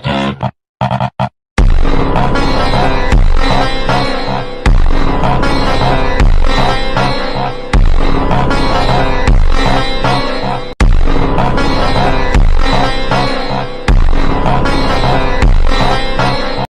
participar.